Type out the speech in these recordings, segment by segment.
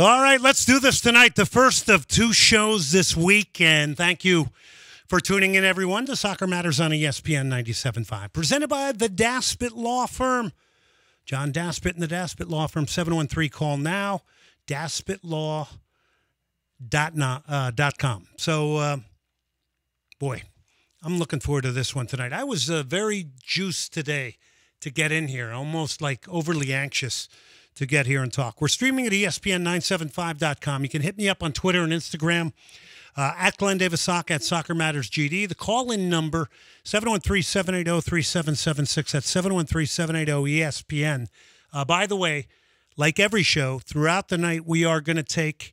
All right, let's do this tonight. The first of two shows this week. And thank you for tuning in, everyone, to Soccer Matters on ESPN 97.5. Presented by the Daspit Law Firm. John Daspit and the Daspit Law Firm, 713 call now, daspitlaw.com. Uh, so, uh, boy, I'm looking forward to this one tonight. I was uh, very juiced today to get in here, almost like overly anxious to get here and talk. We're streaming at ESPN975.com. You can hit me up on Twitter and Instagram uh, at Glenn Davis Sock at Soccer Matters GD. The call in number 713 780 3776. That's 713 780 ESPN. Uh, by the way, like every show, throughout the night, we are going to take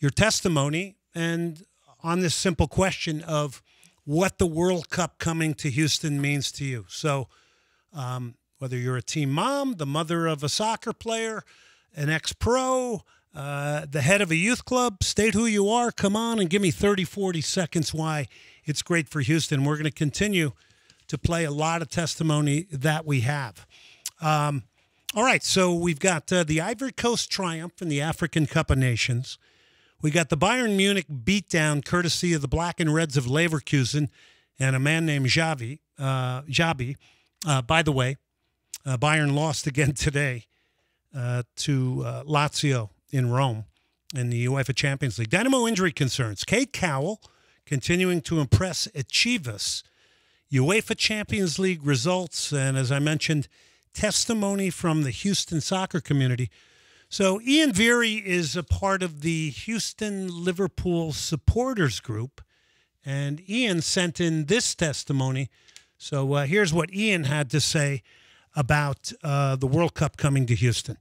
your testimony and on this simple question of what the World Cup coming to Houston means to you. So, um, whether you're a team mom, the mother of a soccer player, an ex pro, uh, the head of a youth club, state who you are. Come on and give me 30, 40 seconds why it's great for Houston. We're going to continue to play a lot of testimony that we have. Um, all right, so we've got uh, the Ivory Coast triumph in the African Cup of Nations. We got the Bayern Munich beatdown, courtesy of the Black and Reds of Leverkusen and a man named Xavi. Uh, Xabi. Uh, by the way, uh, Bayern lost again today uh, to uh, Lazio in Rome in the UEFA Champions League. Dynamo injury concerns. Cade Cowell continuing to impress at Chivas. UEFA Champions League results, and as I mentioned, testimony from the Houston soccer community. So Ian Veary is a part of the Houston Liverpool supporters group, and Ian sent in this testimony. So uh, here's what Ian had to say about uh, the World Cup coming to Houston?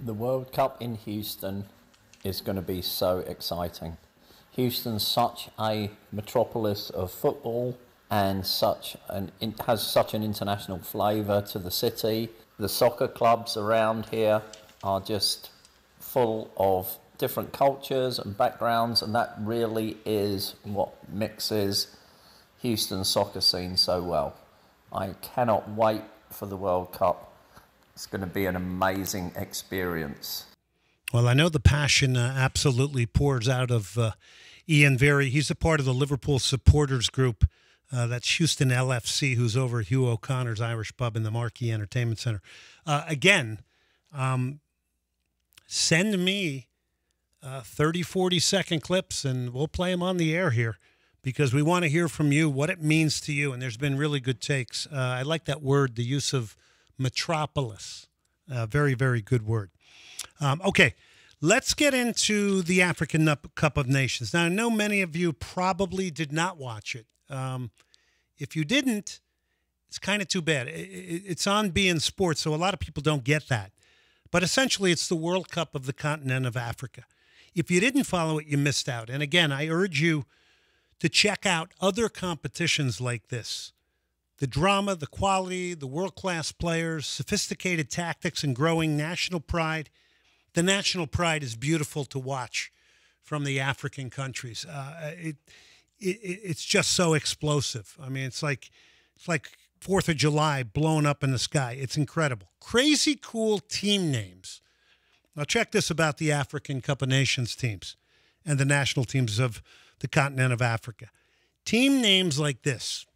The World Cup in Houston is going to be so exciting. Houston's such a metropolis of football and such an has such an international flavour to the city. The soccer clubs around here are just full of different cultures and backgrounds, and that really is what mixes Houston's soccer scene so well. I cannot wait for the World Cup. It's going to be an amazing experience. Well, I know the passion uh, absolutely pours out of uh, Ian Very. He's a part of the Liverpool supporters group. Uh, that's Houston LFC, who's over at Hugh O'Connor's Irish Pub in the Marquee Entertainment Center. Uh, again, um, send me uh, 30, 40 second clips and we'll play them on the air here because we want to hear from you what it means to you. And there's been really good takes. Uh, I like that word, the use of metropolis. Uh, very, very good word. Um, okay, let's get into the African Cup of Nations. Now, I know many of you probably did not watch it. Um, if you didn't, it's kind of too bad. It's on beIN Sports, so a lot of people don't get that. But essentially, it's the World Cup of the continent of Africa. If you didn't follow it, you missed out. And again, I urge you to check out other competitions like this. The drama, the quality, the world class players, sophisticated tactics, and growing national pride. The national pride is beautiful to watch from the African countries. Uh, it, it, it's just so explosive. I mean, it's like it's like Fourth of July blown up in the sky. It's incredible. Crazy cool team names. Now check this about the African Cup of Nations teams and the national teams of the continent of Africa. Team names like this.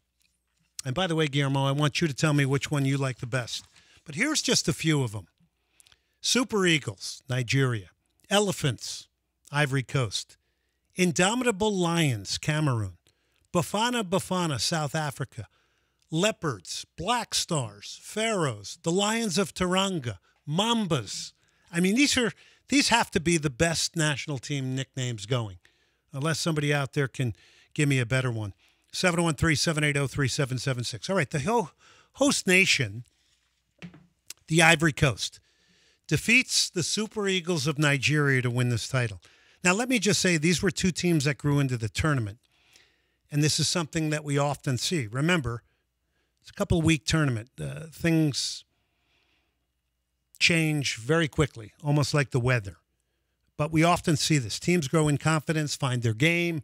And by the way, Guillermo, I want you to tell me which one you like the best. But here's just a few of them Super Eagles, Nigeria. Elephants, Ivory Coast. Indomitable Lions, Cameroon. Bafana Bafana, South Africa. Leopards, Black Stars, Pharaohs, the Lions of Teranga, Mambas. I mean, these are these have to be the best national team nicknames going unless somebody out there can give me a better one. 713 780 3776. All right, the host nation, the Ivory Coast, defeats the Super Eagles of Nigeria to win this title. Now, let me just say these were two teams that grew into the tournament. And this is something that we often see. Remember, it's a couple week tournament. Uh, things change very quickly, almost like the weather. But we often see this. Teams grow in confidence, find their game,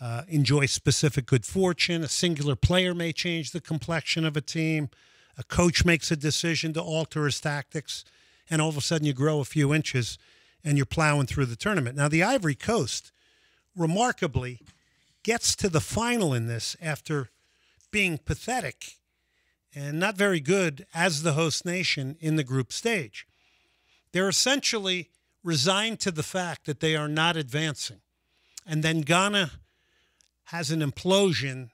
uh, enjoy specific good fortune. A singular player may change the complexion of a team. A coach makes a decision to alter his tactics. and all of a sudden you grow a few inches and you're plowing through the tournament. Now, the Ivory Coast, remarkably, gets to the final in this after being pathetic and not very good as the host nation in the group stage. They're essentially resigned to the fact that they are not advancing. And then Ghana has an implosion,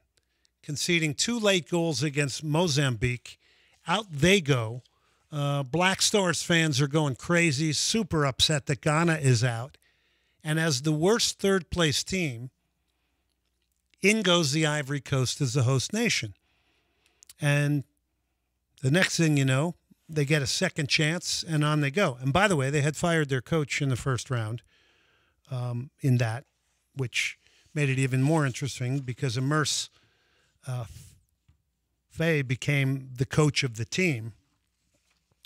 conceding two late goals against Mozambique. Out they go. Uh, Black Stars fans are going crazy, super upset that Ghana is out. And as the worst third place team, in goes the Ivory Coast as the host nation. And the next thing you know, they get a second chance and on they go. And by the way, they had fired their coach in the first round um, in that, which made it even more interesting because Emerse uh, Faé became the coach of the team,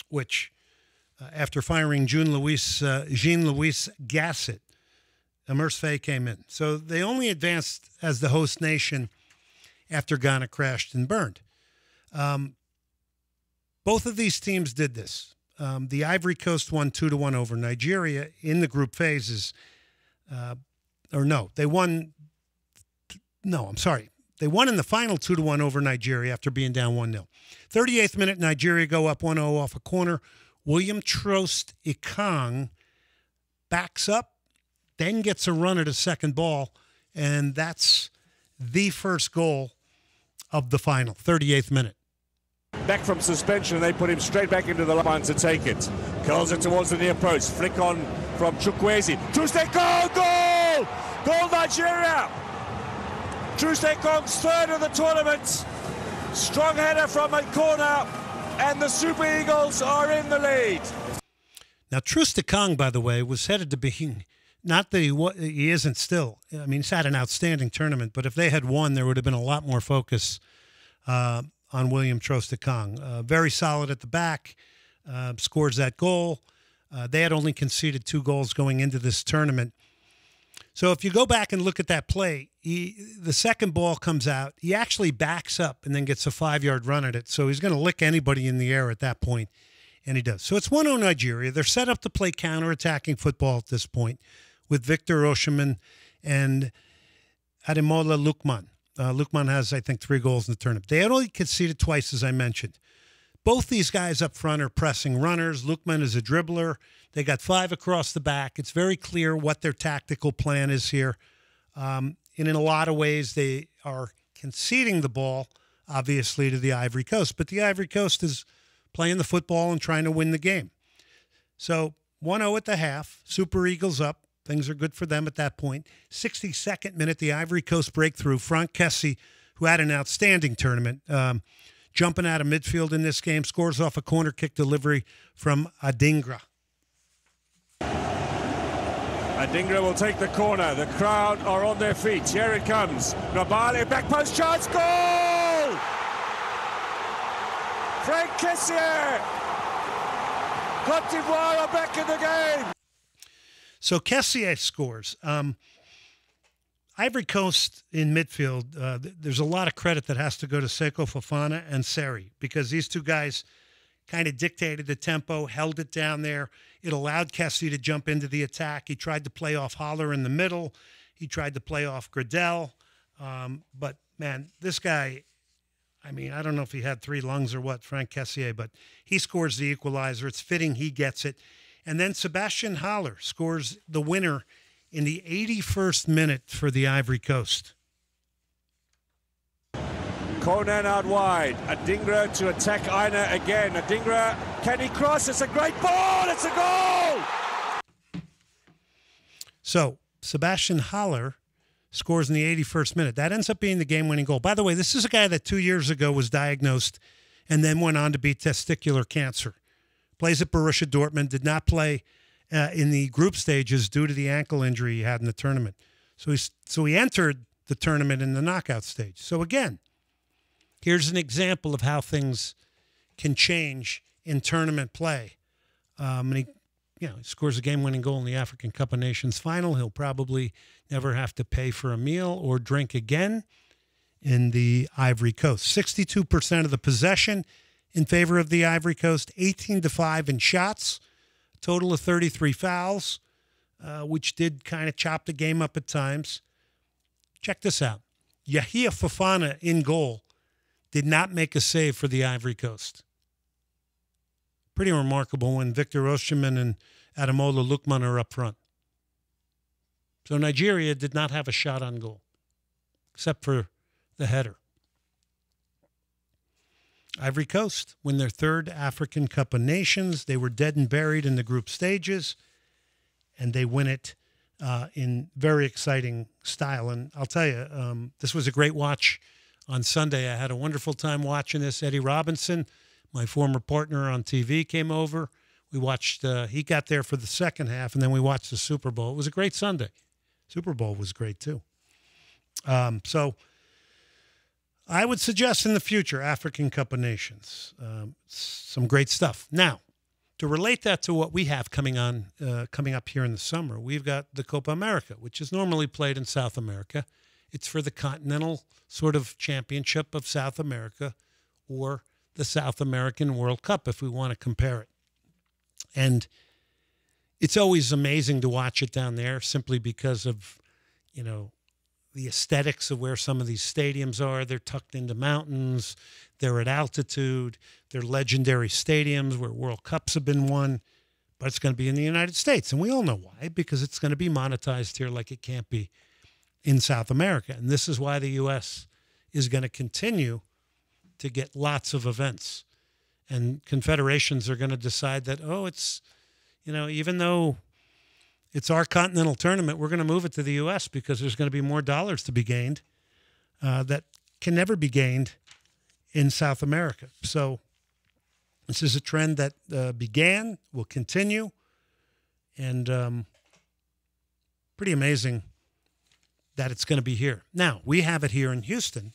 which uh, after firing Jean Louis uh, Jean Louis Gasset, Emerse Faé came in. So they only advanced as the host nation after Ghana crashed and burned. Um, both of these teams did this. Um, the Ivory Coast won two to one over Nigeria in the group phases, uh, or no, they won. No, I'm sorry. They won in the final two to one over Nigeria after being down one 0 38th minute, Nigeria go up 1 0 off a corner. William Troost Ekong backs up, then gets a run at a second ball, and that's the first goal of the final. 38th minute back from suspension and they put him straight back into the line to take it. Curls it towards the near post. Flick on from Chukwueze. Troost goal! Goal! Goal Nigeria! Troost Ekong's third of the tournament. Strong header from a corner and the Super Eagles are in the lead. Now Troost Ekong, by the way, was headed to being not that he he isn't still. I mean, he's had an outstanding tournament, but if they had won, there would have been a lot more focus uh, on William Troost Ekong. Uh, very solid at the back, uh, scores that goal. Uh, they had only conceded two goals going into this tournament. So if you go back and look at that play, he, the second ball comes out. He actually backs up and then gets a five yard run at it. So he's going to lick anybody in the air at that point, and he does. So it's 1 0 Nigeria. They're set up to play counter attacking football at this point with Victor Osimhen and Ademola Lookman. Uh, Lookman has, I think, three goals in the tournament. They had only conceded twice, as I mentioned. Both these guys up front are pressing runners. Lookman is a dribbler. They got five across the back. It's very clear what their tactical plan is here. Um, and in a lot of ways, they are conceding the ball, obviously, to the Ivory Coast. But the Ivory Coast is playing the football and trying to win the game. So 1 0 at the half. Super Eagles up. Things are good for them at that point. 62nd minute, the Ivory Coast breakthrough. Frank Kessie, who had an outstanding tournament, um, jumping out of midfield in this game, scores off a corner kick delivery from Adingra. Adingra will take the corner. The crowd are on their feet. Here it comes. Nabali, back post chance, goal! Frank Kessie! Cote d'Ivoire are back in the game. So Kessie scores. Um, Ivory Coast in midfield, uh, th- there's a lot of credit that has to go to Seko Fofana and Seri because these two guys kind of dictated the tempo, held it down there. It allowed Kessie to jump into the attack. He tried to play off Haller in the middle. He tried to play off Gradel. Um, but man, this guy, I mean, I don't know if he had three lungs or what, Frank Kessie, but he scores the equalizer. It's fitting he gets it. And then Sebastian Haller scores the winner in the 81st minute for the Ivory Coast. Konan out wide. Adingra to attack Aina again. Adingra, can he cross? It's a great ball. It's a goal. So Sebastian Haller scores in the 81st minute. That ends up being the game winning goal. By the way, this is a guy that two years ago was diagnosed and then went on to beat testicular cancer plays at Borussia Dortmund, did not play uh, in the group stages due to the ankle injury he had in the tournament. So he, so he entered the tournament in the knockout stage. So again, here's an example of how things can change in tournament play. Um, and he, you know, scores a game-winning goal in the African Cup of Nations final. He'll probably never have to pay for a meal or drink again in the Ivory Coast. 62% of the possession in favor of the Ivory Coast, 18 to 5 in shots, total of 33 fouls, uh, which did kind of chop the game up at times. Check this out Yahia Fofana in goal did not make a save for the Ivory Coast. Pretty remarkable when Victor Osimhen and Ademola Lookman are up front. So Nigeria did not have a shot on goal, except for the header. Ivory Coast win their third African Cup of Nations. They were dead and buried in the group stages, and they win it uh, in very exciting style. And I'll tell you, um, this was a great watch on Sunday. I had a wonderful time watching this. Eddie Robinson, my former partner on TV, came over. We watched, uh, he got there for the second half, and then we watched the Super Bowl. It was a great Sunday. Super Bowl was great too. Um, so I would suggest in the future African Cup of Nations. Um, some great stuff. Now, to relate that to what we have coming on, uh, coming up here in the summer, we've got the Copa America, which is normally played in South America. It's for the continental sort of championship of South America, or the South American World Cup, if we want to compare it. And it's always amazing to watch it down there simply because of, you know, the aesthetics of where some of these stadiums are. They're tucked into mountains, they're at altitude, they're legendary stadiums where World Cups have been won, but it's going to be in the United States. And we all know why, because it's going to be monetized here like it can't be in South America. And this is why the U.S. is going to continue to get lots of events. And confederations are going to decide that, oh, it's you know, even though it's our continental tournament, we're going to move it to the U.S. because there's going to be more dollars to be gained uh, that can never be gained in South America. So this is a trend that uh, began, will continue, and um, pretty amazing that it's going to be here. Now, we have it here in Houston.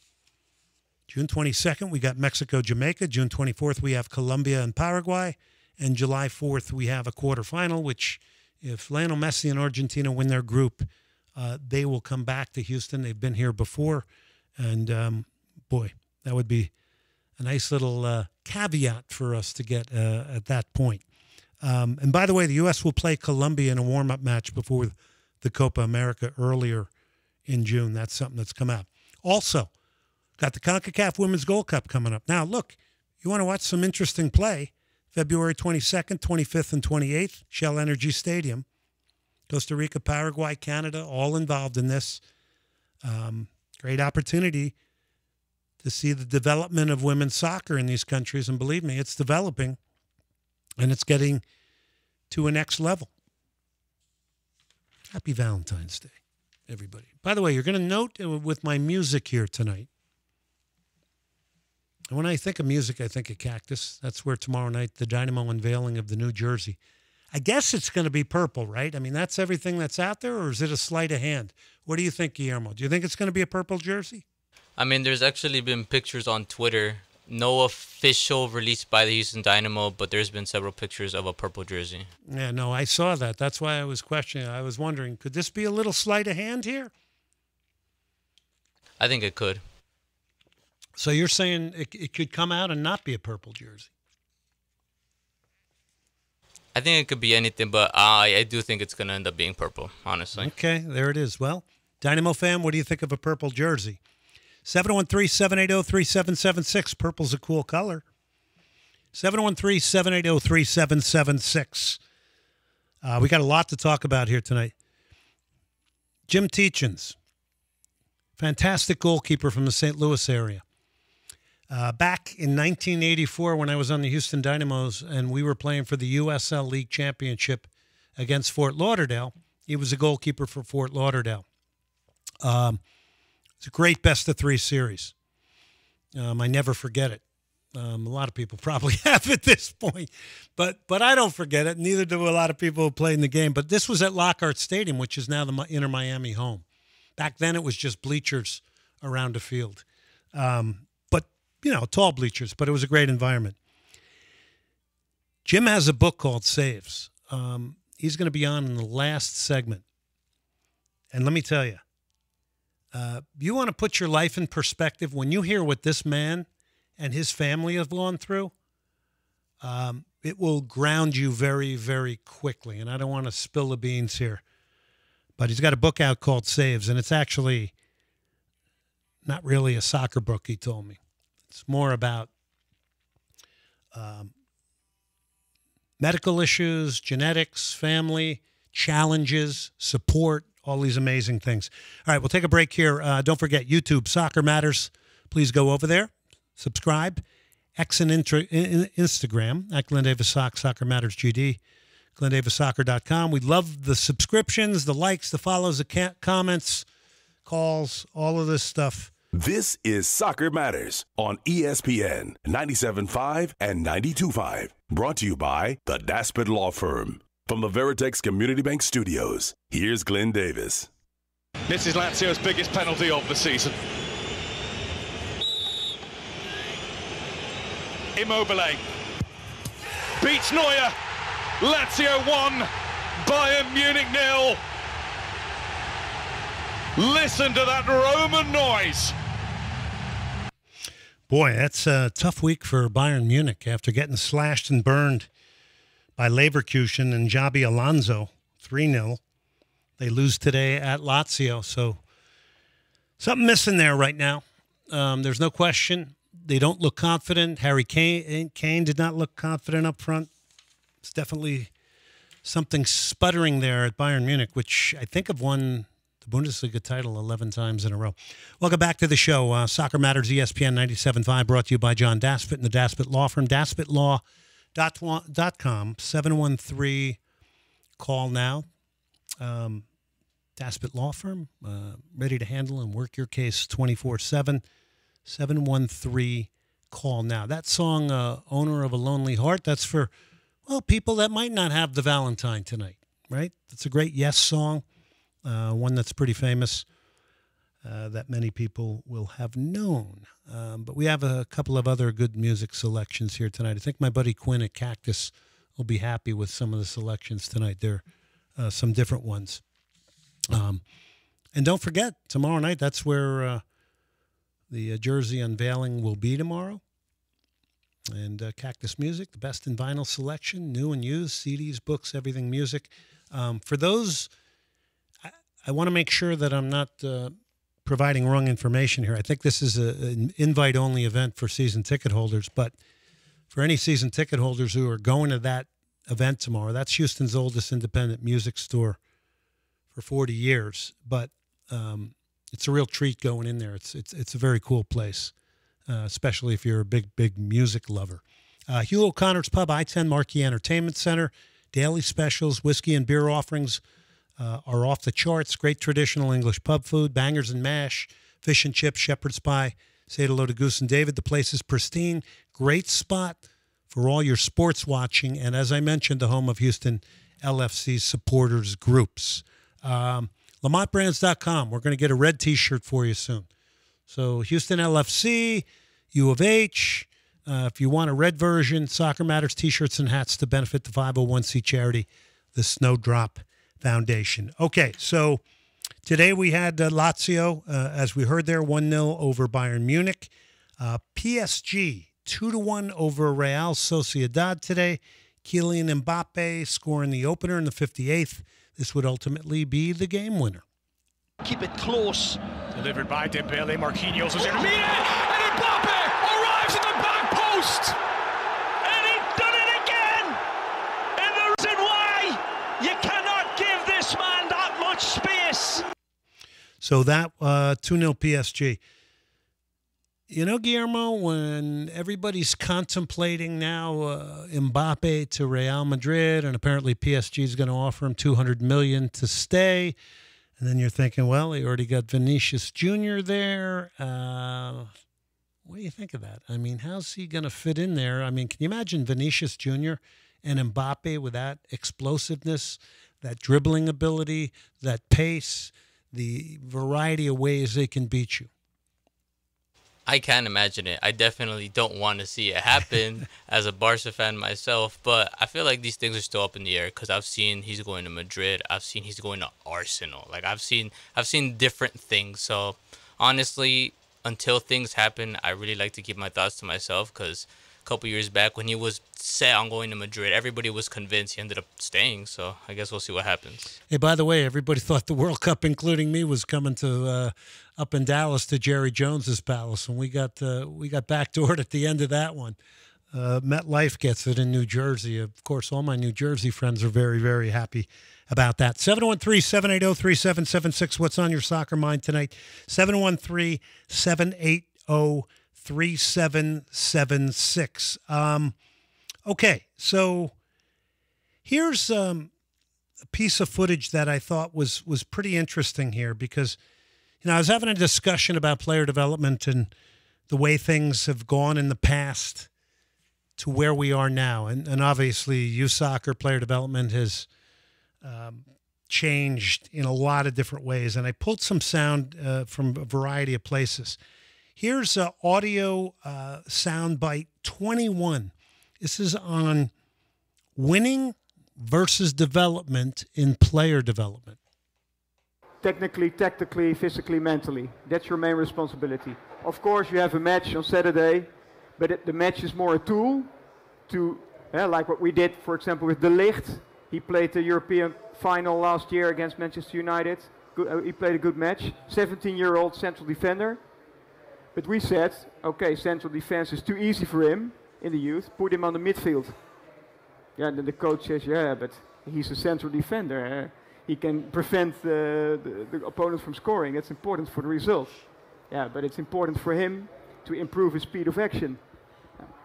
June 22nd, we got Mexico, Jamaica. June 24th, we have Colombia and Paraguay. And July 4th, we have a quarterfinal, which if Lionel Messi and Argentina win their group, uh, they will come back to Houston. They've been here before. And um, boy, that would be a nice little uh, caveat for us to get uh, at that point. Um, and by the way, the U.S. will play Colombia in a warm up match before the Copa America earlier in June. That's something that's come out. Also, got the CONCACAF Women's Gold Cup coming up. Now, look, you want to watch some interesting play? February 22nd, 25th, and 28th, Shell Energy Stadium. Costa Rica, Paraguay, Canada, all involved in this. Um, great opportunity to see the development of women's soccer in these countries. And believe me, it's developing and it's getting to a next level. Happy Valentine's Day, everybody. By the way, you're going to note with my music here tonight, and when I think of music, I think of Cactus. That's where tomorrow night, the Dynamo unveiling of the New Jersey. I guess it's going to be purple, right? I mean, that's everything that's out there, or is it a sleight of hand? What do you think, Guillermo? Do you think it's going to be a purple jersey? I mean, there's actually been pictures on Twitter. No official release by the Houston Dynamo, but there's been several pictures of a purple jersey. Yeah, no, I saw that. That's why I was questioning. I was wondering, could this be a little sleight of hand here? I think it could. So you're saying it, it could come out and not be a purple jersey? I think it could be anything, but I, I do think it's going to end up being purple, honestly. Okay, there it is. Well, Dynamo fan, what do you think of a purple jersey? 713 780 3776. Purple's a cool color. 713 780 3776. Uh, we got a lot to talk about here tonight. Jim Tietjens, fantastic goalkeeper from the St. Louis area. Uh, back in 1984, when I was on the Houston Dynamos and we were playing for the USL League Championship against Fort Lauderdale, he was a goalkeeper for Fort Lauderdale. Um, it's a great best of three series. Um, I never forget it. Um, a lot of people probably have at this point, but but I don't forget it. Neither do a lot of people who played in the game. But this was at Lockhart Stadium, which is now the Inter Miami home. Back then, it was just bleachers around the field. Um, you know, tall bleachers, but it was a great environment. Jim has a book called Saves. Um, he's going to be on in the last segment. And let me tell you, uh, you want to put your life in perspective when you hear what this man and his family have gone through. Um, it will ground you very, very quickly. And I don't want to spill the beans here, but he's got a book out called Saves, and it's actually not really a soccer book, he told me. It's more about um, medical issues, genetics, family, challenges, support, all these amazing things. All right, we'll take a break here. Uh, don't forget YouTube, Soccer Matters. Please go over there, subscribe. X and intra- in- Instagram at Glenn Davis Sock, Soccer Matters GD, GlennDavisSoccer.com. We love the subscriptions, the likes, the follows, the comments, calls, all of this stuff. This is Soccer Matters on ESPN 97.5 and 92.5. Brought to you by the Daspit Law Firm. From the Veritex Community Bank Studios, here's Glenn Davis. This is Lazio's biggest penalty of the season. Immobile beats Neuer. Lazio 1, Bayern Munich nil. Listen to that Roman noise. Boy, that's a tough week for Bayern Munich after getting slashed and burned by Leverkusen and Javi Alonso 3 0. They lose today at Lazio. So something missing there right now. Um, there's no question. They don't look confident. Harry Kane, Kane did not look confident up front. It's definitely something sputtering there at Bayern Munich, which I think have won the Bundesliga title 11 times in a row. Welcome back to the show. Uh, Soccer Matters ESPN 97.5 brought to you by John Daspit and the Daspit Law Firm. DaspitLaw.com 713 call now. Um, Daspit Law Firm, uh, ready to handle and work your case 24 7. 713 call now. That song, uh, Owner of a Lonely Heart, that's for, well, people that might not have the Valentine tonight, right? It's a great Yes song, uh, one that's pretty famous. Uh, that many people will have known. Um, but we have a couple of other good music selections here tonight. I think my buddy Quinn at Cactus will be happy with some of the selections tonight. There are uh, some different ones. Um, and don't forget, tomorrow night, that's where uh, the uh, jersey unveiling will be tomorrow. And uh, Cactus Music, the best in vinyl selection, new and used, CDs, books, everything music. Um, for those, I, want to make sure that I'm not uh, providing wrong information here. I think this is a, an invite only event for season ticket holders, but for any season ticket holders who are going to that event tomorrow, that's Houston's oldest independent music store for 40 years. But um, it's a real treat going in there. It's it's it's a very cool place, uh, especially if you're a big big music lover. Uh, Hugh O'Connor's Pub, I-10 Marquee Entertainment Center, daily specials, whiskey and beer offerings uh, are off the charts. Great traditional English pub food, bangers and mash, fish and chips, shepherd's pie. Say hello to Goose and David. The place is pristine. Great spot for all your sports watching, and as I mentioned, the home of Houston LFC supporters groups. Um, LamontBrands.com. We're going to get a red T-shirt for you soon. So Houston LFC, U of H. Uh, if you want a red version, Soccer Matters T-shirts and hats to benefit the 501c charity, the Snowdrop Foundation. Okay, so today we had uh, Lazio, uh, as we heard there, 1 0 over Bayern Munich. Uh, PSG, 2 to 1 over Real Sociedad today. Kylian Mbappe scoring the opener in the 58th. This would ultimately be the game winner. Keep it close. Delivered by Dembele, Marquinhos is in. Mine and Mbappe arrives at the back post. And he's done it again. And the reason why you cannot give this man that much space. So that uh, 2 0 PSG. You know, Guillermo, when everybody's contemplating now uh, Mbappe to Real Madrid, and apparently PSG is going to offer him 200 million to stay, and then you're thinking, well, he already got Vinicius Jr. there. Uh, what do you think of that? I mean, how's he going to fit in there? I mean, can you imagine Vinicius Jr. and Mbappe with that explosiveness, that dribbling ability, that pace, the variety of ways they can beat you? I can't imagine it. I definitely don't want to see it happen as a Barca fan myself, but I feel like these things are still up in the air because I've seen he's going to Madrid. I've seen he's going to Arsenal. Like I've seen I've seen different things. So honestly, until things happen, I really like to keep my thoughts to myself because couple years back when he was set on going to Madrid. Everybody was convinced he ended up staying. So I guess we'll see what happens. Hey, by the way, everybody thought the World Cup, including me, was coming to uh, up in Dallas to Jerry Jones's palace, and we got uh, we got backdoored at the end of that one. Uh, MetLife gets it in New Jersey. Of course, all my New Jersey friends are very, very happy about that. 713 780 3776. What's on your soccer mind tonight? 713 780 3776. Um, okay, so here's um, a piece of footage that I thought was was pretty interesting here because you know I was having a discussion about player development and the way things have gone in the past to where we are now, and and obviously youth soccer player development has um, changed in a lot of different ways, and I pulled some sound uh, from a variety of places. Here's an audio uh, soundbite 21. This is on winning versus development in player development. Technically, tactically, physically, mentally. That's your main responsibility. Of course, you have a match on Saturday, but it, the match is more a tool to, yeah, like what we did, for example, with De Ligt. He played the European final last year against Manchester United. Good, uh, he played a good match. 17 year old central defender. But we said, okay, central defense is too easy for him in the youth. Put him on the midfield. Yeah, and then the coach says, yeah, but he's a central defender. He can prevent uh, the, the opponent from scoring. That's important for the result. Yeah, but it's important for him to improve his speed of action.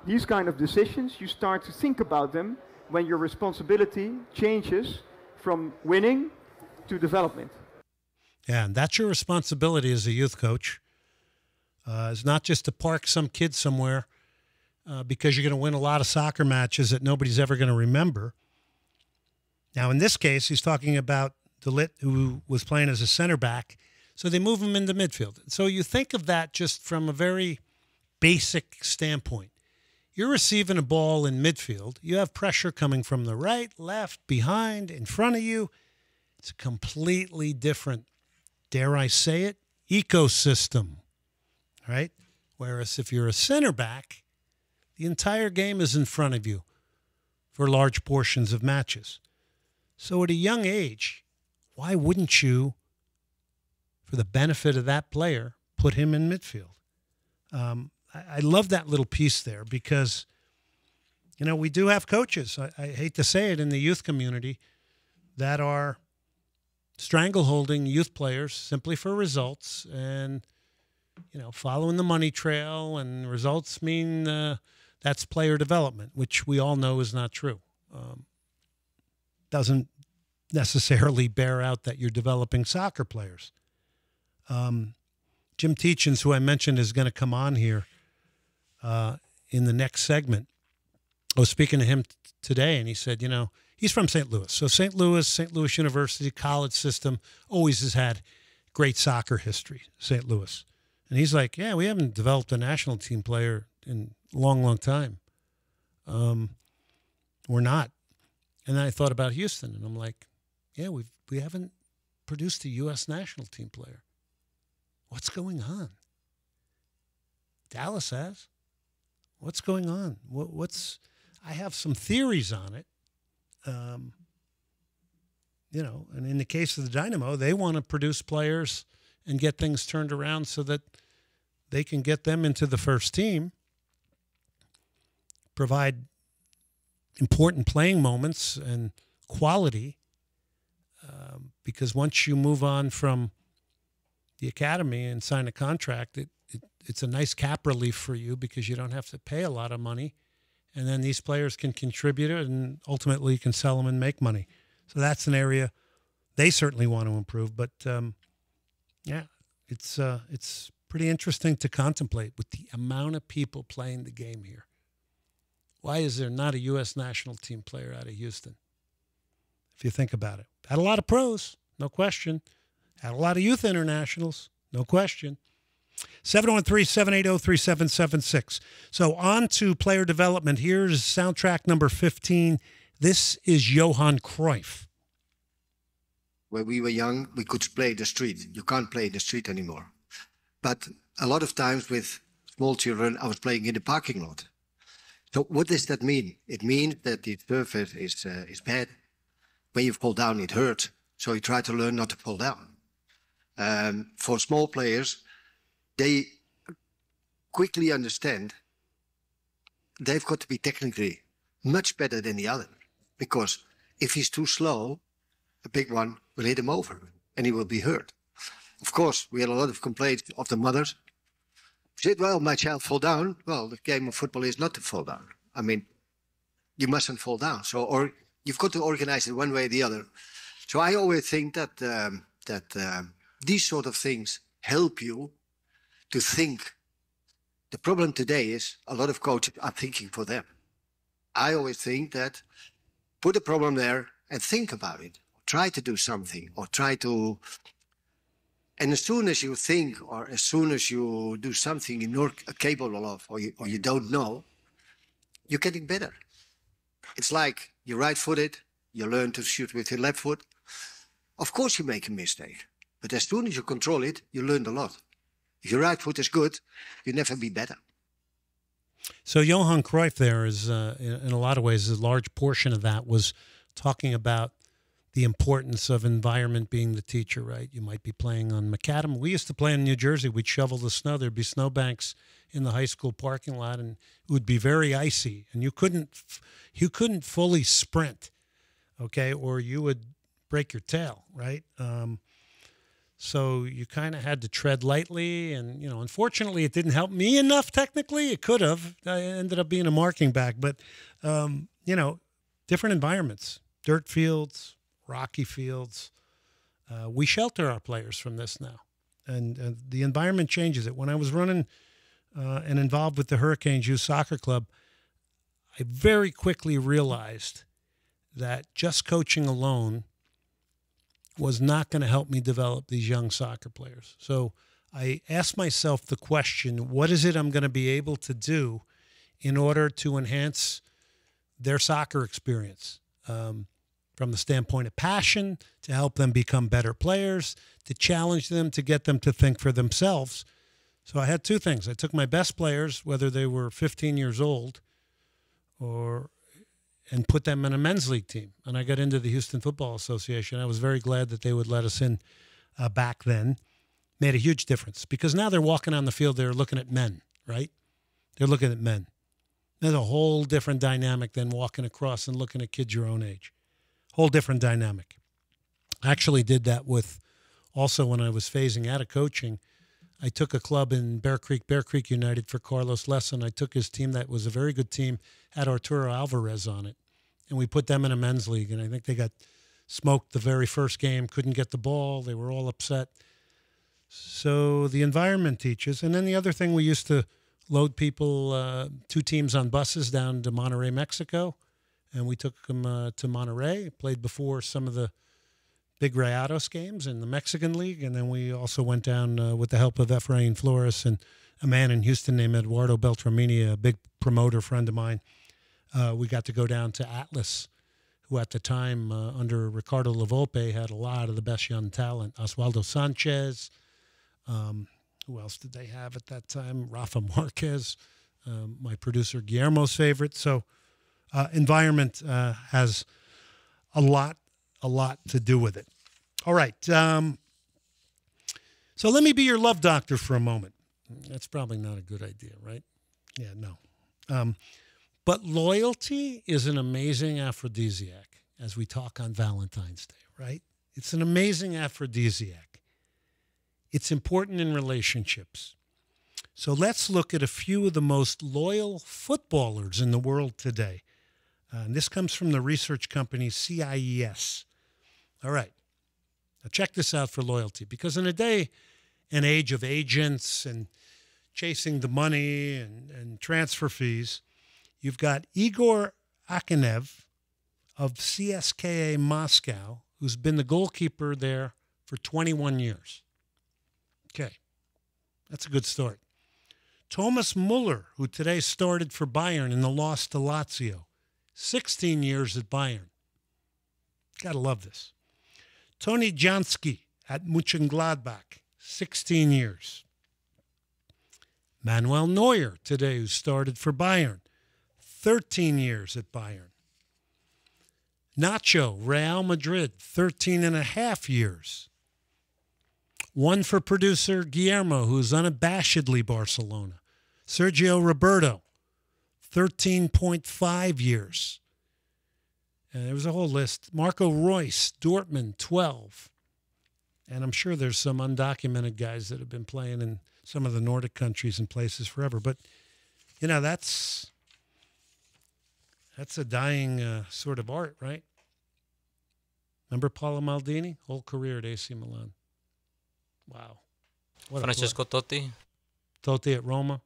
These kind of decisions, you start to think about them when your responsibility changes from winning to development. Yeah, and that's your responsibility as a youth coach. Uh, it's not just to park some kid somewhere uh, because you're going to win a lot of soccer matches that nobody's ever going to remember. Now, in this case, he's talking about De Ligt, who was playing as a center back. So they move him into midfield. So you think of that just from a very basic standpoint. You're receiving a ball in midfield. You have pressure coming from the right, left, behind, in front of you. It's a completely different, dare I say it, ecosystem right? Whereas if you're a center back, the entire game is in front of you for large portions of matches. So at a young age, why wouldn't you, for the benefit of that player, put him in midfield? Um, I, I, love that little piece there because, you know, we do have coaches, I, I hate to say it, in the youth community that are strangleholding youth players simply for results and – you know, following the money trail and results mean uh, that's player development, which we all know is not true. Um, doesn't necessarily bear out that you're developing soccer players. Um, Jim Tietjens, who I mentioned, is going to come on here uh, in the next segment. I was speaking to him today, and he said, you know, he's from St. Louis. So St. Louis, St. Louis University college system always has had great soccer history, St. Louis. And he's like, yeah, we haven't developed a national team player in a long, long time. Um, we're not. And then I thought about Houston, and I'm like, yeah, we've we haven't produced a U.S. national team player. What's going on? Dallas has. What's going on? What, what's? I have some theories on it. Um, you know, and in the case of the Dynamo, they want to produce players and get things turned around so that they can get them into the first team, provide important playing moments and quality. Um, because once you move on from the academy and sign a contract, it, it, it's a nice cap relief for you because you don't have to pay a lot of money. And then these players can contribute and ultimately you can sell them and make money. So that's an area they certainly want to improve. But um, yeah, it's uh, it's pretty interesting to contemplate with the amount of people playing the game here. Why is there not a U.S. national team player out of Houston? If you think about it, had a lot of pros, no question. Had a lot of youth internationals, no question. 713 780 3776. So, on to player development. Here's soundtrack number 15. This is Johan Cruyff. When we were young, we could play the street. You can't play in the street anymore. But a lot of times with small children, I was playing in the parking lot. So what does that mean? It means that the surface is uh, is bad. When you fall down, it hurts. So you try to learn not to fall down. Um, for small players, they quickly understand they've got to be technically much better than the other. Because if he's too slow, a big one will hit him over and he will be hurt. Of course, we had a lot of complaints of the mothers. She Said, well, my child fall down. Well, the game of football is not to fall down. I mean, you mustn't fall down. So, or you've got to organize it one way or the other. So I always think that um, that um, these sort of things help you to think. The problem today is a lot of coaches are thinking for them. I always think that put a problem there and think about it. Try to do something or try to. And as soon as you think or as soon as you do something you're not capable of or you, or you don't know, you're getting better. It's like you're right footed, you learn to shoot with your left foot. Of course, you make a mistake, but as soon as you control it, you learn a lot. If your right foot is good, you never be better. So Johan Cruyff there is, uh, in a lot of ways, a large portion of that was talking about the importance of environment being the teacher, right? You might be playing on macadam. We used to play in New Jersey. We'd shovel the snow. There'd be snowbanks in the high school parking lot, and it would be very icy, and you couldn't you couldn't fully sprint, okay, or you would break your tail, right? Um, so you kind of had to tread lightly, and you know, unfortunately, it didn't help me enough. Technically, it could have. I ended up being a marking back, but um, you know, different environments, dirt fields, rocky fields. Uh, we shelter our players from this now, and, and, the environment changes it. When I was running uh, and involved with the Hurricanes Youth Soccer Club, I very quickly realized that just coaching alone was not going to help me develop these young soccer players. So I asked myself the question what is it I'm going to be able to do in order to enhance their soccer experience? Um, from the standpoint of passion, to help them become better players, to challenge them, to get them to think for themselves. So I had two things. I took my best players, whether they were 15 years old or and put them in a men's league team. And I got into the Houston Football Association. I was very glad that they would let us in uh, back then. Made a huge difference because now they're walking on the field, they're looking at men, right? They're looking at men. There's a whole different dynamic than walking across and looking at kids your own age. Whole different dynamic. I actually did that with also when I was phasing out of coaching. I took a club in Bear Creek, Bear Creek United for Carlos Lesson. I took his team that was a very good team, had Arturo Alvarez on it and we put them in a men's league. And I think they got smoked the very first game, couldn't get the ball. They were all upset. So the environment teaches. And then the other thing, we used to load people, uh, two teams on buses down to Monterrey, Mexico. And we took them uh, to Monterrey, played before some of the big Rayados games in the Mexican League. And then we also went down uh, with the help of Efrain Flores and a man in Houston named Eduardo Beltramini, a big promoter friend of mine uh, we got to go down to Atlas, who at the time uh, under Ricardo Lavolpe had a lot of the best young talent. Oswaldo Sanchez. Um, who else did they have at that time? Rafa Marquez, um, my producer Guillermo's favorite. So, uh, environment uh, has a lot, a lot to do with it. All right. Um, so let me be your love doctor for a moment. That's probably not a good idea, right? Yeah, no. Um, but loyalty is an amazing aphrodisiac, as we talk on Valentine's Day, right? It's an amazing aphrodisiac. It's important in relationships. So let's look at a few of the most loyal footballers in the world today. Uh, and this comes from the research company CIES. All right. Now check this out for loyalty because in a day and age of agents and chasing the money and, and transfer fees, You've got Igor Akinfeev of CSKA Moscow, who's been the goalkeeper there for 21 years. Okay, that's a good start. Thomas Muller, who today started for Bayern in the loss to Lazio, 16 years at Bayern. Gotta love this. Tony Jantschke at Mönchengladbach, 16 years. Manuel Neuer today, who started for Bayern, 13 years at Bayern. Nacho, Real Madrid, 13 and a half years. One for producer Guillermo, who's unabashedly Barcelona. Sergio Roberto, 13.5 years. And there was a whole list. Marco Reus, Dortmund, 12. And I'm sure there's some undocumented guys that have been playing in some of the Nordic countries and places forever. But, you know, that's that's a dying uh, sort of art, right? Remember Paolo Maldini? Whole career at AC Milan. Wow. What Francesco Totti? Totti at Roma.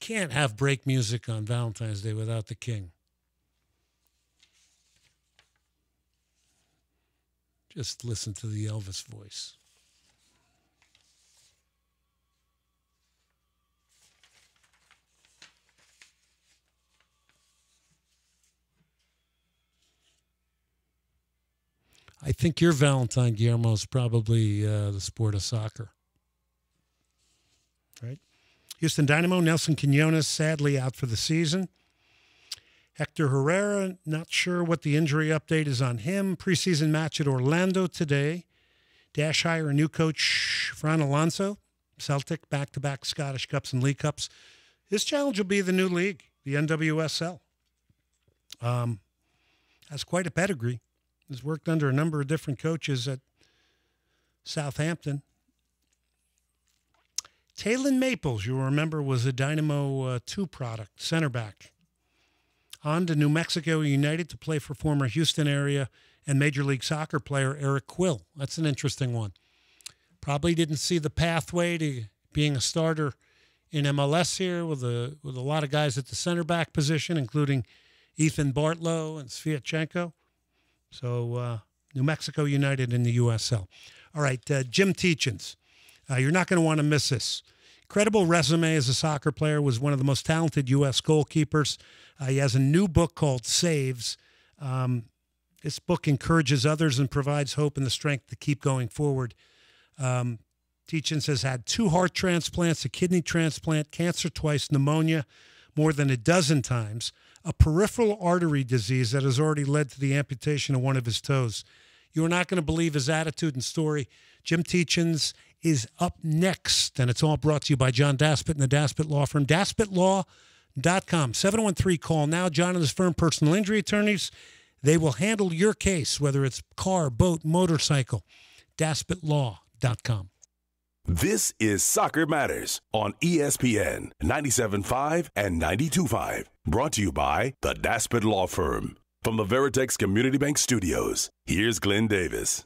Can't have break music on Valentine's Day without the king. Just listen to the Elvis voice. I think your Valentine, Guillermo, is probably uh, the sport of soccer. Right? Houston Dynamo, Nelson Quinones, sadly out for the season. Hector Herrera, not sure what the injury update is on him. Preseason match at Orlando today. Dash hire a new coach, Fran Alonso, Celtic, back to back Scottish Cups and League Cups. His challenge will be the new league, the NWSL. Um, has quite a pedigree has worked under a number of different coaches at Southampton. Taylon Maples, you'll remember, was a Dynamo uh, 2 product, center back. On to New Mexico United to play for former Houston area and Major League Soccer player Eric Quill. That's an interesting one. Probably didn't see the pathway to being a starter in MLS here with a with a lot of guys at the center back position, including Ethan Bartlow and Sviatchenko. So uh, New Mexico United in the USL. All right, uh, Jim Tietjens. Uh, you're not going to want to miss this. Credible resume as a soccer player, was one of the most talented U.S. goalkeepers. Uh, he has a new book called Saves. Um, this book encourages others and provides hope and the strength to keep going forward. Um, Tietjens has had two heart transplants, a kidney transplant, cancer twice, pneumonia more than a dozen times a peripheral artery disease that has already led to the amputation of one of his toes. You are not going to believe his attitude and story. Jim Tietjens is up next, and it's all brought to you by John Daspit and the Daspit Law Firm. DaspitLaw.com. 713 call now. John and his firm, personal injury attorneys. They will handle your case, whether it's car, boat, motorcycle. DaspitLaw.com. This is Soccer Matters on ESPN 97.5 and 92.5. Brought to you by the Daspit Law Firm. From the Veritex Community Bank Studios, here's Glenn Davis.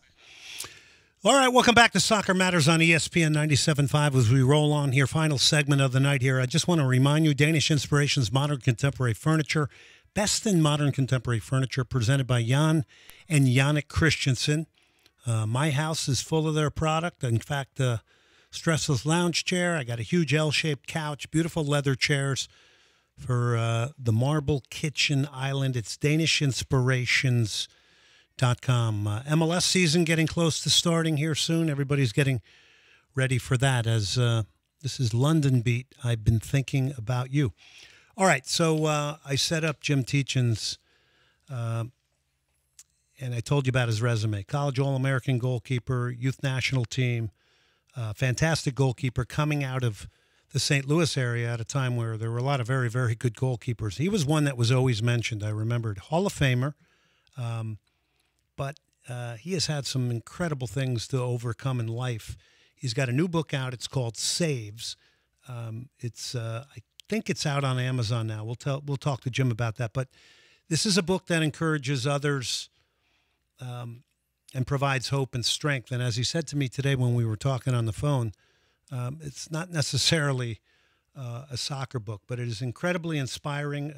All right, welcome back to Soccer Matters on ESPN 97.5 as we roll on here. Final segment of the night here. I just want to remind you Danish Inspirations Modern Contemporary Furniture. Best in modern contemporary furniture presented by Jan and Yannick Christensen. Uh, my house is full of their product. In fact, uh, stressless lounge chair. I got a huge L-shaped couch, beautiful leather chairs for uh, the Marble Kitchen Island. It's DanishInspirations.com. Uh, MLS season getting close to starting here soon. Everybody's getting ready for that. As uh, this is London Beat, I've been thinking about you. All right, so uh, I set up Jim Tietjens, uh, and I told you about his resume. College All American goalkeeper, youth national team, uh, fantastic goalkeeper coming out of the St. Louis area at a time where there were a lot of very, very good goalkeepers. He was one that was always mentioned. I remembered Hall of Famer, um, but uh, he has had some incredible things to overcome in life. He's got a new book out. It's called Saves. Um, it's uh, I think it's out on Amazon now. We'll tell we'll talk to Jim about that. But this is a book that encourages others um, and provides hope and strength. And as he said to me today when we were talking on the phone, um, it's not necessarily uh, a soccer book, but it is incredibly inspiring.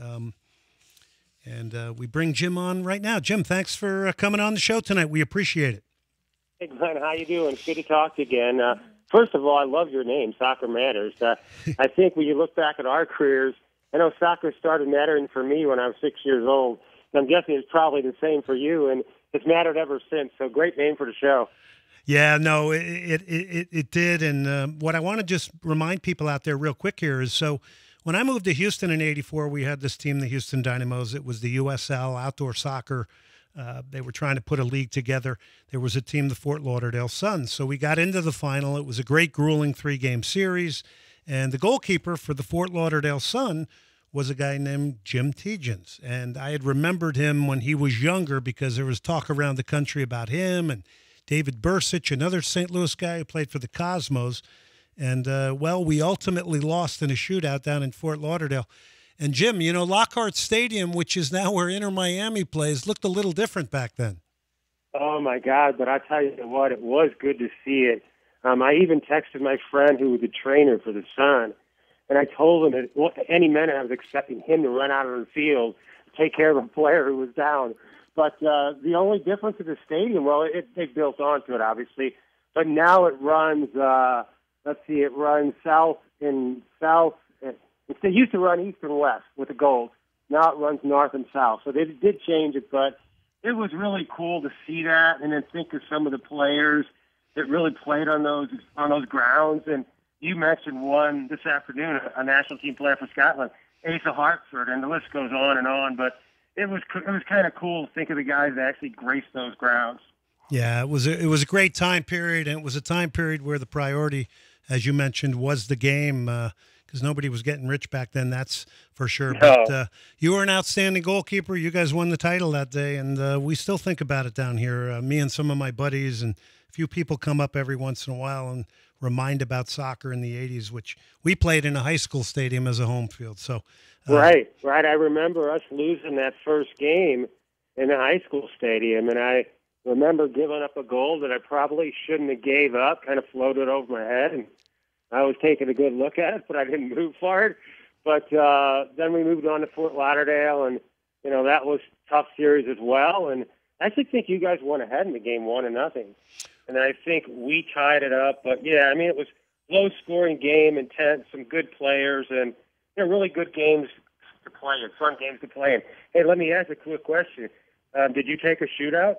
Um, and uh, we bring Jim on right now. Jim, thanks for uh, coming on the show tonight. We appreciate it. Hey, Glenn, how you doing? It's good to talk to you again. Uh, first of all, I love your name, Soccer Matters. Uh, I think when you look back at our careers, I know soccer started mattering for me when I was six years old. And I'm guessing it's probably the same for you, and it's mattered ever since. So great name for the show. Yeah, no, it it it, it did. And uh, what I want to just remind people out there real quick here is so when I moved to Houston in '84, we had this team, the Houston Dynamos. It was the USL outdoor soccer. Uh, they were trying to put a league together. There was a team, the Fort Lauderdale Suns. So we got into the final. It was a great, grueling three game series. And the goalkeeper for the Fort Lauderdale Sun was a guy named Jim Tietjens. And I had remembered him when he was younger because there was talk around the country about him and David Brcic, another St. Louis guy who played for the Cosmos. And uh, well, we ultimately lost in a shootout down in Fort Lauderdale. And Jim, you know, Lockhart Stadium, which is now where Inter Miami plays, looked a little different back then. Oh my God! But I tell you what, it was good to see it. Um, I even texted my friend who was the trainer for the Sun, and I told him that any minute I was expecting him to run out of the field, take care of a player who was down. But uh, the only difference in the stadium, well, it, they built onto it obviously, but now it runs. Uh, let's see, it runs south and south. It used to run east and west with the gold. Now it runs north and south. So they did change it, but it was really cool to see that and then think of some of the players that really played on those on those grounds. And you mentioned one this afternoon, a, national team player for Scotland, Asa Hartford, and the list goes on and on. But it was it was kind of cool to think of the guys that actually graced those grounds. Yeah, it was a, it was a great time period, and it was a time period where the priority, as you mentioned, was the game. Uh, because nobody was getting rich back then. That's for sure. No. But uh, you were an outstanding goalkeeper. You guys won the title that day, and uh, we still think about it down here. Uh, me and some of my buddies and a few people come up every once in a while and remind about soccer in the '80s, which we played in a high school stadium as a home field. So, uh, right, right. I remember us losing that first game in a high school stadium, and I remember giving up a goal that I probably shouldn't have gave up. Kind of floated over my head and I was taking a good look at it, but I didn't move for. But uh, then we moved on to Fort Lauderdale, and you know that was tough series as well. And I actually think you guys won ahead in the game, one and nothing. And I think we tied it up. But yeah, I mean it was low scoring game, intense, some good players, and you know really good games to play and fun games to play. And hey, let me ask a quick question: um, Did you take a shootout?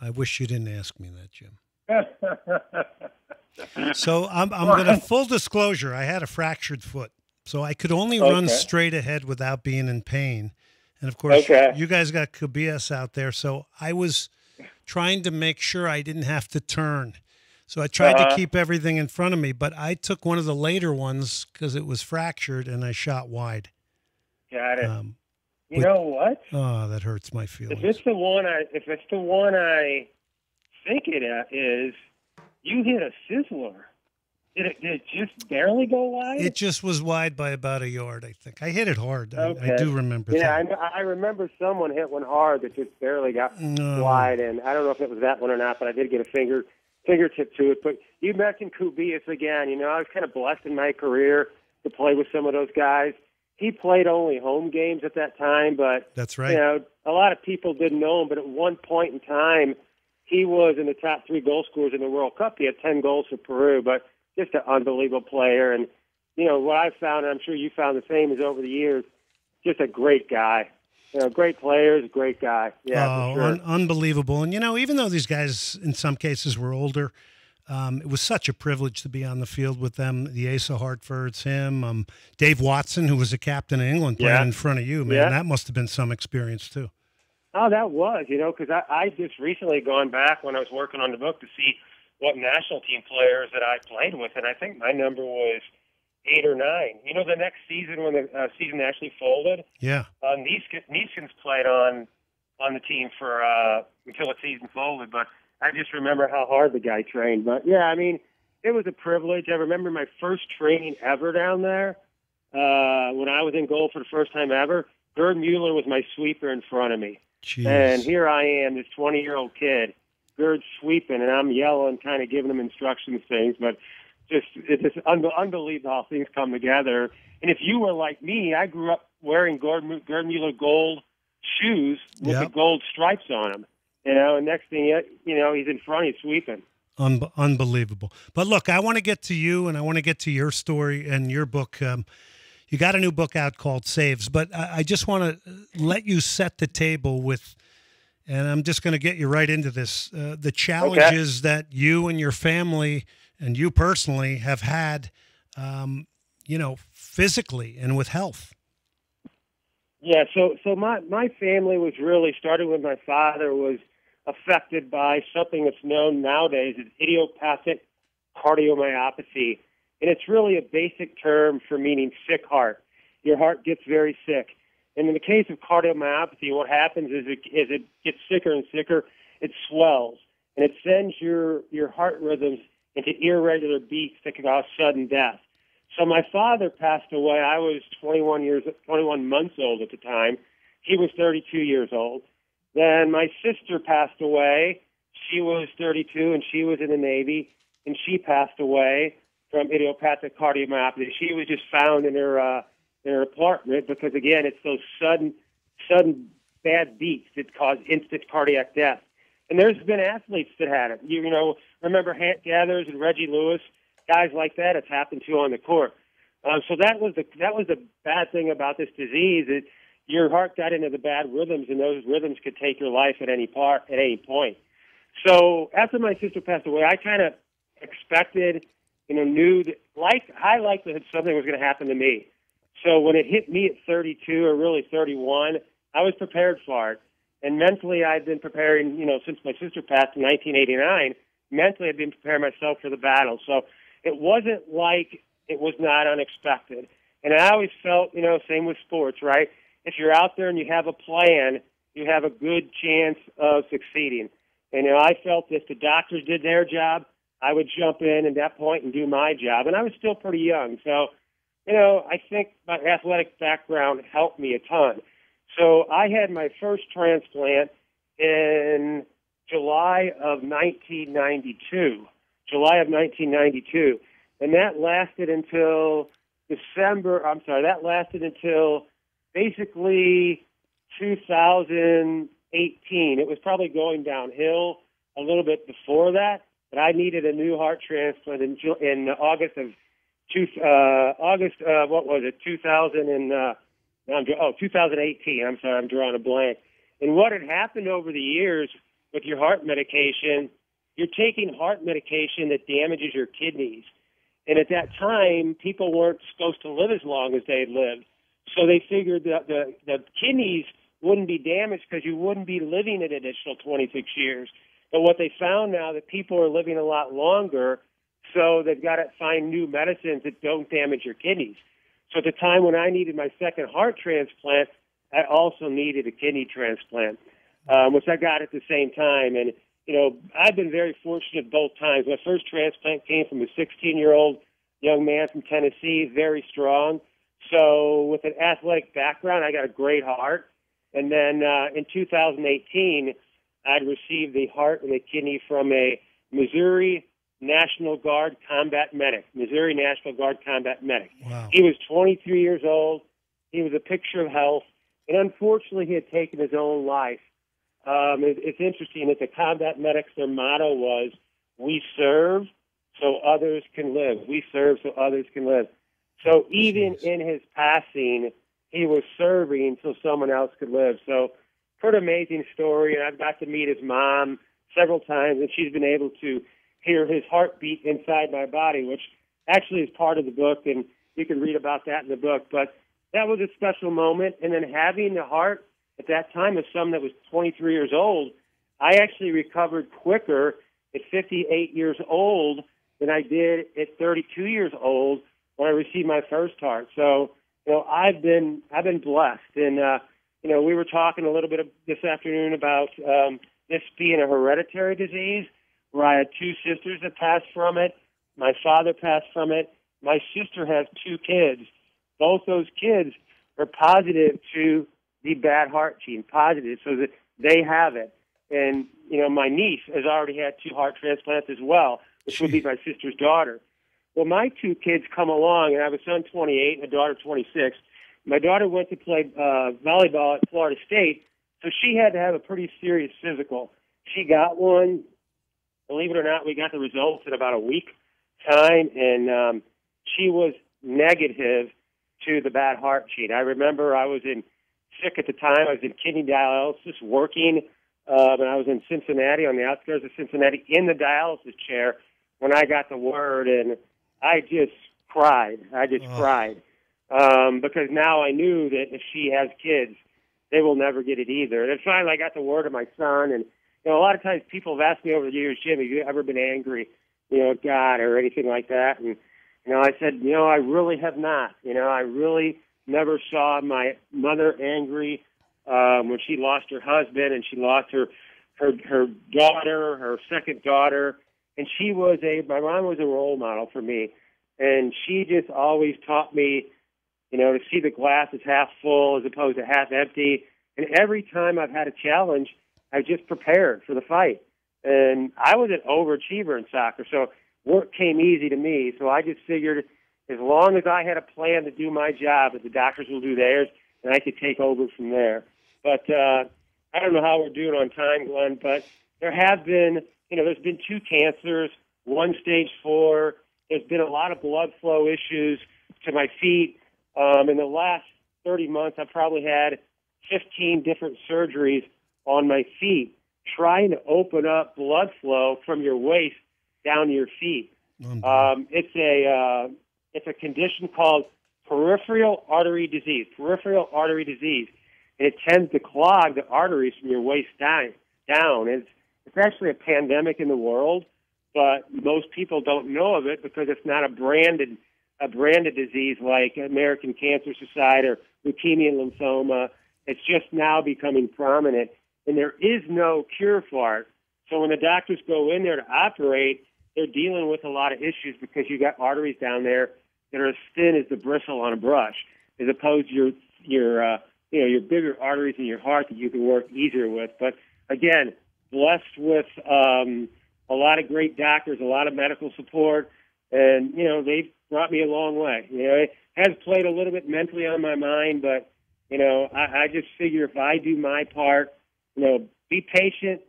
I wish you didn't ask me that, Jim. so I'm, I'm going to full disclosure. I had a fractured foot, so I could only okay. run straight ahead without being in pain. And of course, okay. you guys got Cubillas out there, so I was trying to make sure I didn't have to turn. So I tried uh-huh. to keep everything in front of me, but I took one of the later ones because it was fractured, and I shot wide. Got it. Um, you with, know what? Oh, that hurts my feelings. If it's the one I, if it's the one I think it is, you hit a sizzler. Did it, did it just barely go wide? It just was wide by about a yard, I think. I hit it hard. Okay. I, I do remember yeah, that. I, I remember someone hit one hard that just barely got no. wide, and I don't know if it was that one or not, but I did get a finger fingertip to it. But you mentioned Cubillas again. You know, I was kind of blessed in my career to play with some of those guys. He played only home games at that time, but that's right. You know, a lot of people didn't know him, but at one point in time – he was in the top three goal scorers in the World Cup. He had 10 goals for Peru, but just an unbelievable player. And, you know, what I've found, and I'm sure you found the same, is over the years, just a great guy. You know, great players, great guy. Yeah, oh, sure. un- unbelievable. And, you know, even though these guys in some cases were older, um, it was such a privilege to be on the field with them. The Asa Hartfords, him, um, Dave Watson, who was a captain of England, playing yeah. in front of you, man. Yeah. That must have been some experience, too. Oh, that was, you know, because I, I just recently gone back when I was working on the book to see what national team players that I played with, and I think my number was eight or nine. You know, the next season when the uh, season actually folded, yeah, uh, Neeskens, played on on the team for uh, until the season folded. But I just remember how hard the guy trained. But yeah, I mean, it was a privilege. I remember my first training ever down there uh, when I was in goal for the first time ever. Gerd Mueller was my sweeper in front of me. Jeez. And here I am, this 20 year old kid, Gerd sweeping, and I'm yelling, kind of giving him instructions, things, but just it's just un- unbelievable how things come together. And if you were like me, I grew up wearing Gerd, Gerd Mueller gold shoes with yep. the gold stripes on them. You know, and next thing you, you know, he's in front, he's sweeping. Un- unbelievable. But look, I want to get to you, and I want to get to your story and your book. Um, you got a new book out called Saves, but I, I just want to let you set the table with, and I'm just going to get you right into this uh, the challenges okay. that you and your family and you personally have had. Um, you know, physically and with health. Yeah, so so my my family was really starting with my father was affected by something that's known nowadays as idiopathic cardiomyopathy, and it's really a basic term for meaning sick heart. Your heart gets very sick, and in the case of cardiomyopathy, what happens is it is it gets sicker and sicker. It swells, and it sends your your heart rhythms into irregular beats that can cause sudden death. So my father passed away. I was 21 years, 21 months old at the time. He was 32 years old. Then my sister passed away. She was 32 and she was in the Navy, and she passed away from idiopathic cardiomyopathy. She was just found in her uh, in her apartment because again, it's those sudden, sudden bad beats that cause instant cardiac death. And there's been athletes that had it. You, you know, remember Hank Gathers and Reggie Lewis, guys like that. It's happened to on the court. Uh, so that was the that was the bad thing about this disease. It, your heart got into the bad rhythms, and those rhythms could take your life at any part at any point. So after my sister passed away, I kind of expected, you know, knew that like high likelihood something was going to happen to me. So when it hit me at 32 or really 31, I was prepared for it. And mentally, I'd been preparing, you know, since my sister passed in 1989. Mentally, I'd been preparing myself for the battle. So it wasn't like it was not unexpected. And I always felt, you know, same with sports, right? If you're out there and you have a plan, you have a good chance of succeeding. And you know, I felt if the doctors did their job, I would jump in at that point and do my job. And I was still pretty young, so you know, I think my athletic background helped me a ton. So I had my first transplant in July of 1992. July of 1992. And that lasted until December, I'm sorry, that lasted until basically 2018. It was probably going downhill a little bit before that, but I needed a new heart transplant in, in August of two, uh, August, uh, what was it, 2000 and, uh, I'm, oh, 2018. I'm sorry, I'm drawing a blank. And what had happened over the years with your heart medication, you're taking heart medication that damages your kidneys. And at that time, people weren't supposed to live as long as they lived. So they figured that the, the kidneys wouldn't be damaged because you wouldn't be living an additional 26 years. But what they found now that people are living a lot longer, so they've got to find new medicines that don't damage your kidneys. So at the time when I needed my second heart transplant, I also needed a kidney transplant, um, which I got at the same time. And you know, I've been very fortunate both times. My first transplant came from a 16 year old young man from Tennessee, very strong. So with an athletic background, I got a great heart. And then uh, in 2018, I'd received the heart and the kidney from a Missouri National Guard combat medic, Missouri National Guard combat medic. Wow. He was 23 years old. He was a picture of health. And unfortunately, he had taken his own life. Um, it, it's interesting that the combat medics, their motto was, we serve so others can live. We serve so others can live. So even Jeez. in his passing, he was serving so someone else could live. So pretty amazing story. And I've got to meet his mom several times, and she's been able to hear his heartbeat inside my body, which actually is part of the book, and you can read about that in the book. But that was a special moment. And then having the heart at that time of someone that was 23 years old, I actually recovered quicker at 58 years old than I did at 32 years old when I received my first heart. So, you know, I've been I've been blessed, and uh, you know, we were talking a little bit of, this afternoon about um, this being a hereditary disease, where I had two sisters that passed from it. My father passed from it. My sister has two kids. Both those kids are positive to the bad heart gene, positive, so that they have it. And you know, my niece has already had two heart transplants as well, which would be my sister's daughter. Well, my two kids come along, and I have a son 28 and a daughter 26. My daughter went to play uh, volleyball at Florida State, so she had to have a pretty serious physical. She got one. Believe it or not, we got the results in about a week time, and um, she was negative to the bad heart gene. I remember I was in sick at the time. I was in kidney dialysis, working, uh, and I was in Cincinnati on the outskirts of Cincinnati in the dialysis chair when I got the word, and I just cried. I just Oh. cried um, because now I knew that if she has kids, they will never get it either. And finally, I got the word of my son, and you know, a lot of times people have asked me over the years, Jim, have you ever been angry, you know, at God or anything like that? And you know, I said, you know, I really have not. You know, I really never saw my mother angry um, when she lost her husband and she lost her her her daughter, her second daughter, and she was a my mom was a role model for me, and she just always taught me, you know, to see the glass as half full as opposed to half empty. And every time I've had a challenge, I just prepared for the fight. And I was an overachiever in soccer, so work came easy to me. So I just figured as long as I had a plan to do my job, that the doctors will do theirs, and I could take over from there. But uh, I don't know how we're doing on time, Glenn, but there have been, you know, there's been two cancers, one stage four. There's been a lot of blood flow issues to my feet. Um, in the last 30 months, I've probably had 15 different surgeries on my feet, trying to open up blood flow from your waist down to your feet. Um, it's a uh, it's a condition called peripheral artery disease. Peripheral artery disease, and it tends to clog the arteries from your waist down. Down. It's it's actually a pandemic in the world, but most people don't know of it because it's not a branded a branded disease like American Cancer Society or leukemia and lymphoma. It's just now becoming prominent, and there is no cure for it. So when the doctors go in there to operate, they're dealing with a lot of issues because you got arteries down there that are as thin as the bristle on a brush, as opposed to your your uh, you know your bigger arteries in your heart that you can work easier with. But again, blessed with um, a lot of great doctors, a lot of medical support, and you know they've brought me a long way. You know, it has played a little bit mentally on my mind, but you know I, I just figure if I do my part, you know, be patient,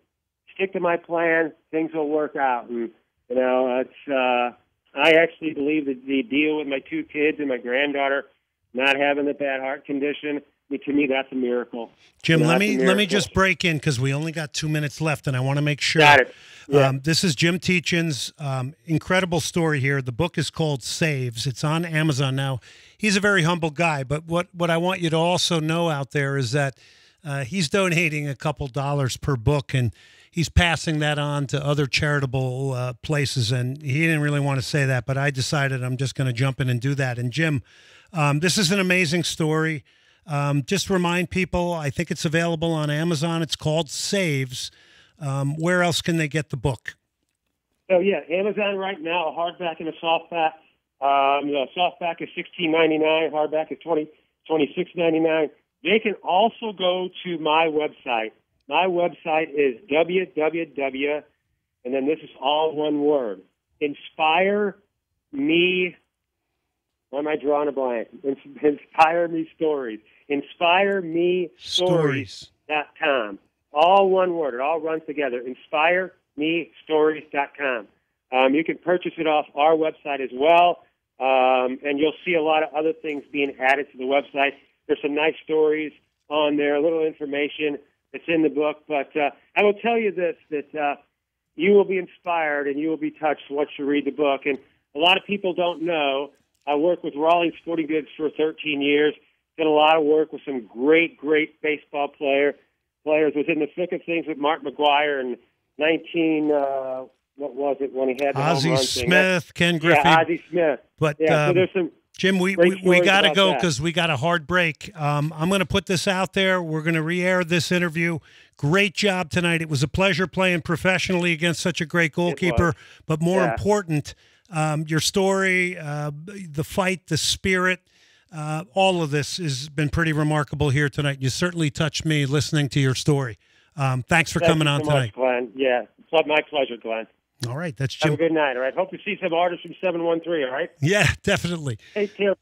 stick to my plan, things will work out. And you know, it's uh, I actually believe that the deal with my two kids and my granddaughter not having the bad heart condition. To me, that's a miracle. Jim, You know, let me let me just break in because we only got two minutes left, and I want to make sure. Got it. Yeah. Um, this is Jim Tietjens um, incredible story here. The book is called Saves. It's on Amazon now. He's a very humble guy, but what what I want you to also know out there is that uh, he's donating a couple dollars per book, and he's passing that on to other charitable uh, places. And he didn't really want to say that, but I decided I'm just going to jump in and do that. And Jim, um, this is an amazing story. Um, just remind people, I think it's available on Amazon. It's called Saves. Um, where else can they get the book? So yeah, Amazon right now, a hardback and a softback. Um, the softback is sixteen ninety nine, hardback is twenty twenty six ninety nine. They can also go to my website. My website is www, and then this is all one word. Inspire me. Why am I drawing a blank? Inspire me stories. Inspire me stories. dot com. All one word. It all runs together. Inspire me InspireMeStories.com. Um, you can purchase it off our website as well, um, and you'll see a lot of other things being added to the website. There's some nice stories on there, a little information that's in the book. But uh, I will tell you this: that uh, you will be inspired and you will be touched once you read the book. And a lot of people don't know. I worked with Rawlings Sporting Goods for 13 years. Did a lot of work with some great, great baseball player players. Was in the thick of things with Mark McGwire in 19. Uh, what was it when he had the Ozzie run thing? Smith, Ken Griffey. Yeah, Ozzie Smith. But yeah, so um, there's some. Jim, we, we, we got to go because we got a hard break. Um, I'm going to put this out there. We're going to re air this interview. Great job tonight. It was a pleasure playing professionally against such a great goalkeeper. But more Yeah. important, um, your story, uh, the fight, the spirit, uh, all of this has been pretty remarkable here tonight. You certainly touched me listening to your story. Um, thanks for Thank coming on tonight. much, Glenn. Yeah, it's my pleasure, Glenn. All right, that's Jim. Have a good night. All right. Hope to see some artists from 713. All right. Yeah, definitely. Take care.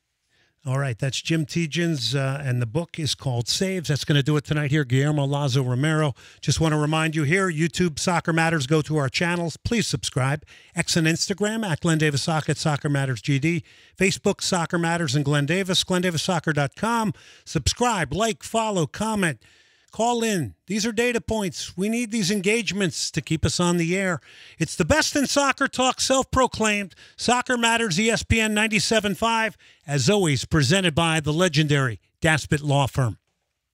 All right, that's Jim Tietjens, uh, and the book is called Saves. That's going to do it tonight here. Guillermo Lazo Romero. Just want to remind you here YouTube Soccer Matters. Go to our channels. Please subscribe. X and Instagram at Glenn Davis Soccer at Soccer Matters GD. Facebook Soccer Matters and Glenn Davis. GlennDavisSoccer.com. Subscribe, like, follow, comment. Call in. These are data points. We need these engagements to keep us on the air. It's the best in soccer talk, self proclaimed. Soccer Matters ESPN 97.5, as always, presented by the legendary Daspit Law Firm.